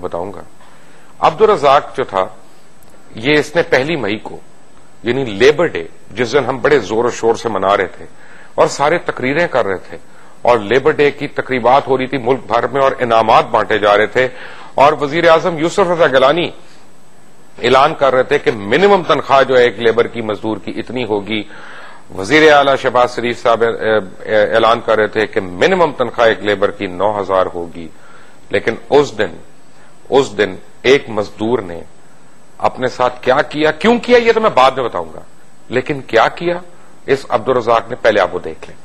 आपको बताऊँगा। अब्दुल रजाक जो था, ये इसने पहली मई को, यानी लेबर डे, जिस दिन हम बड़े ज़ोर शोर से मना रहे थे और सारे तकरीरें कर रहे थे, और लेबर डे की तकरीबात हो रही थी मुल्क भर में और इनामात बांटे जा रहे थे, और वज़ीर आज़म यूसुफ रजा गलानी ऐलान कर रहे थे कि मिनिमम तनख्वाह जो है एक लेबर की, मजदूर की, इतनी होगी। वज़ीर आला शहबाज शरीफ साहब ऐलान कर रहे थे कि मिनिमम तनख्वाह एक लेबर की नौ हज़ार होगी। लेकिन उस दिन उस दिन एक मजदूर ने अपने साथ क्या किया क्यों किया ये तो मैं बाद में बताऊँगा। लेकिन क्या किया इस अब्दुल रजाक ने पहले आप वो देख लें।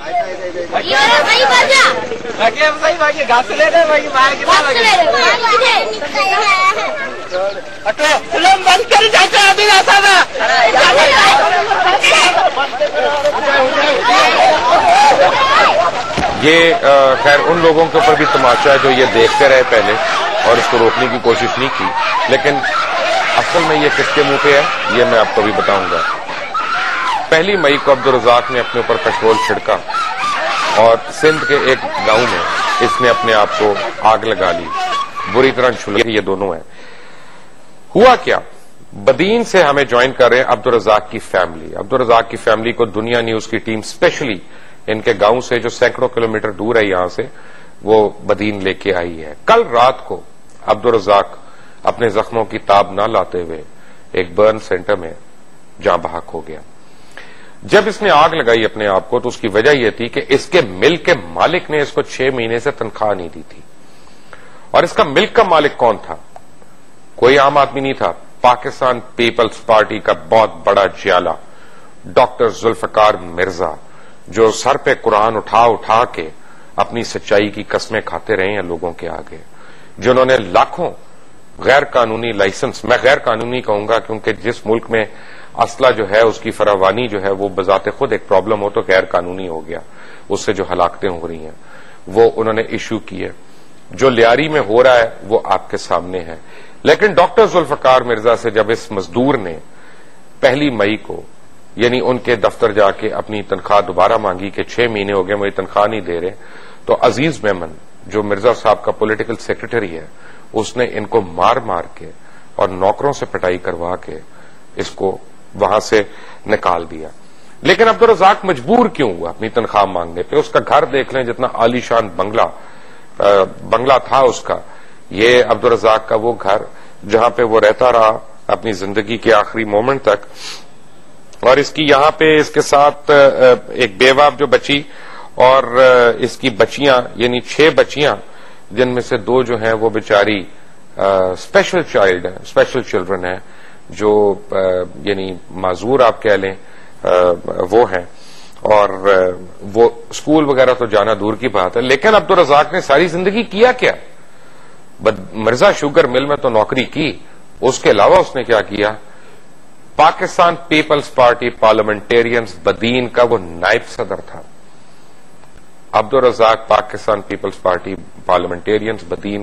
भाई भाई भाई भाई बाहर फ़िल्म बंद कर जाते अभी रास्ता ये खैर, उन लोगों के ऊपर भी तमाशा है जो ये देखते रहे पहले और इसको रोकने की कोशिश नहीं की। लेकिन असल में ये किसके मुँह पे है, ये मैं आपको भी बताऊँगा। पहली मई को अब्दुल रजाक ने अपने ऊपर पेट्रोल छिड़का और सिंध के एक गाँव में इसने अपने आप को आग लगा ली। बुरी तरह छुल ये दोनों है। हुआ क्या? बदीन से हमें ज्वाइन कर रहे हैं अब्दुल रजाक की फैमिली। अब्दुल रजाक की फैमिली को दुनिया न्यूज़ की टीम स्पेशली इनके गाँव से जो सैकड़ों किलोमीटर दूर है यहाँ से, वो बदीन लेके आई है। कल रात को अब्दुल रजाक अपने जख्मों की ताब न लाते हुए एक बर्न सेंटर में जहाँ बहाक हो गया। जब इसने आग लगाई अपने आप को तो उसकी वजह यह थी कि इसके मिल के मालिक ने इसको छह महीने से तनख्वाह नहीं दी थी। और इसका मिल्क का मालिक कौन था? कोई आम आदमी नहीं था। पाकिस्तान पीपल्स पार्टी का बहुत बड़ा ज्याला, डॉक्टर जुल्फकार मिर्ज़ा। जो सर पे कुरान उठा उठा के अपनी सच्चाई की कस्में खाते रहे हैं लोगों के आगे, जिन्होंने लाखों गैर कानूनी लाइसेंस, मैं गैर कानूनी कहूँगा क्योंकि जिस मुल्क में असला जो है, उसकी फरावानी जो है, वो बजाते खुद एक प्रॉब्लम हो तो गैर कानूनी हो गया। उससे जो हलाकतें हो रही हैं, वो उन्होंने इश्यू की है। जो लियारी में हो रहा है, वो आपके सामने है। लेकिन डॉक्टर जुल्फकार मिर्ज़ा से जब इस मजदूर ने पहली मई को यानी उनके दफ्तर जाके अपनी तनख्वाह दोबारा मांगी कि छह महीने हो गए मुझे तनख्वाह नहीं दे रहे। तो अज़ीज़ मेमन जो मिर्ज़ा साहब का पॉलिटिकल सेक्रेटरी है उसने इनको मार मार के और नौकरों से पिटाई करवा के इसको वहाँ से निकाल दिया। लेकिन अब्दुल रजाक मजबूर क्यों हुआ अपनी तनख्वाह मांगने पे? उसका घर देख लें जितना आलीशान बंगला आ, बंगला था उसका। ये अब्दुल रजाक का वो घर जहाँ पे वो रहता रहा अपनी ज़िंदगी के आखिरी मोमेंट तक और इसकी यहाँ पे इसके साथ एक बेवा जो बची और इसकी बच्चियाँ यानी छह बच्चियाँ जिनमें से दो जो हैं वो बेचारी स्पेशल चाइल्ड है स्पेशल चिल्ड्रन है, जो यानी माजूर आप कह लें वो हैं। और वो स्कूल वगैरह तो जाना दूर की बात है, लेकिन अब्दुल रजाक ने सारी ज़िंदगी किया क्या? मिर्ज़ा शुगर मिल में तो नौकरी की, उसके अलावा उसने क्या किया? Pakistan Peoples Party parliamentarians Badin का वो नायब सदर था। Abdul Razzaq Pakistan Peoples Party parliamentarians Badin